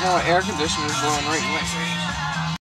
Now my air conditioner's blowing right in my face.